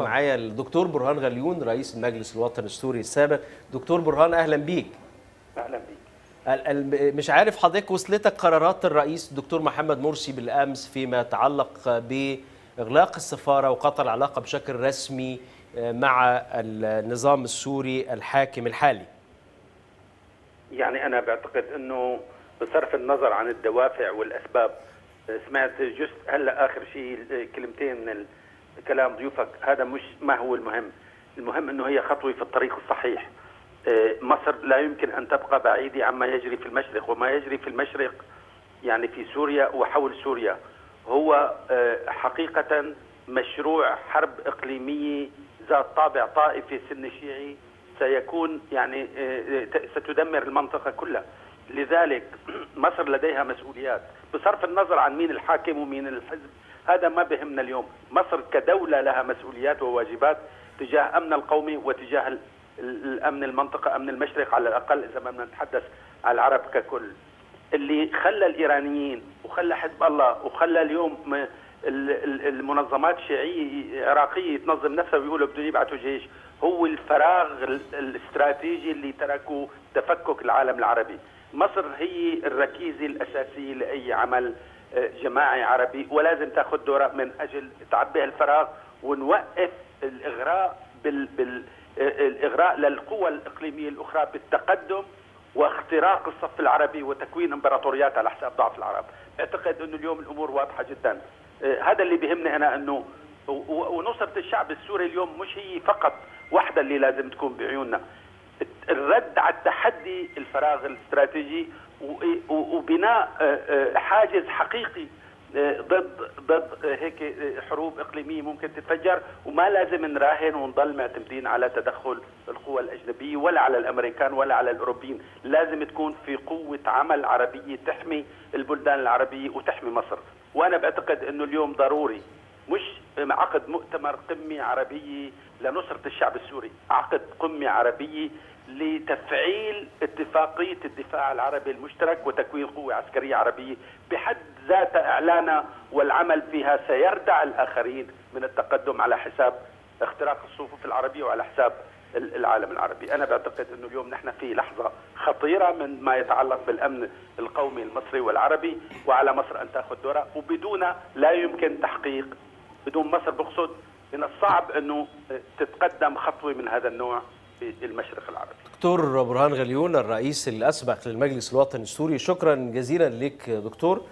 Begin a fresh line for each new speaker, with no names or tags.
معايا الدكتور برهان غليون رئيس المجلس الوطني السوري السابق دكتور برهان أهلا بيك.
أهلا بيك.
ال- ال- مش عارف حضرتك وصلتك قرارات الرئيس الدكتور محمد مرسي بالأمس فيما يتعلق بإغلاق السفارة وقطع العلاقة بشكل رسمي مع النظام السوري الحاكم الحالي.
يعني أنا بعتقد إنه بصرف النظر عن الدوافع والأسباب سمعت جست هلأ آخر شيء كلمتين من كلام ضيوفك هذا مش ما هو المهم. المهم إنه هي خطوة في الطريق الصحيح. مصر لا يمكن أن تبقى بعيدة عما يجري في المشرق وما يجري في المشرق يعني في سوريا وحول سوريا. هو حقيقة مشروع حرب إقليمية ذات طابع طائفي سني شيعي. سيكون يعني ستدمر المنطقة كلها. لذلك مصر لديها مسؤوليات. بصرف النظر عن مين الحاكم ومين الحزب هذا ما بهمنا اليوم. مصر كدولة لها مسؤوليات وواجبات تجاه أمن القومي وتجاه الأمن المنطقة أمن المشرق على الأقل إذا ما نتحدث على العرب ككل. اللي خلى الإيرانيين وخلى حزب الله وخلى اليوم المنظمات الشيعية العراقية تنظم نفسها ويقولوا بدهم يبعثوا جيش هو الفراغ الاستراتيجي اللي تركوا تفكك العالم العربي. مصر هي الركيزة الأساسية لأي عمل جماعي عربي ولازم تاخذ دورها من أجل تعبي الفراغ ونوقف الإغراء بال, بال الإغراء للقوى الإقليمية الأخرى بالتقدم واختراق الصف العربي وتكوين إمبراطوريات على حساب ضعف العرب. أعتقد أنه اليوم الأمور واضحة جدا. هذا اللي بيهمني أنا أنه ونصرة الشعب السوري اليوم مش هي فقط وحده اللي لازم تكون بعيوننا. الرد على التحدي الفراغ الاستراتيجي وبناء حاجز حقيقي ضد ضد هيك حروب إقليمية ممكن تتفجر وما لازم نراهن ونضل معتمدين على تدخل القوى الأجنبية ولا على الأمريكان ولا على الأوروبيين، لازم تكون في قوة عمل عربية تحمي البلدان العربية وتحمي مصر، وأنا بعتقد إنه اليوم ضروري مش عقد مؤتمر قمه عربيه لنصرة الشعب السوري، عقد قمه عربيه لتفعيل اتفاقية الدفاع العربي المشترك وتكوين قوة عسكرية عربية بحد ذات إعلانها والعمل فيها سيردع الآخرين من التقدم على حساب اختراق الصفوف العربية وعلى حساب العالم العربي. أنا بعتقد أنه اليوم نحن في لحظة خطيرة من ما يتعلق بالأمن القومي المصري والعربي وعلى مصر أن تأخذ دورها وبدون لا يمكن تحقيق بدون مصر بقصد من الصعب أنه تتقدم خطوة من هذا النوع في المشرق العربي.
دكتور برهان غليون الرئيس الأسبق للمجلس الوطني السوري شكرا جزيلا لك دكتور.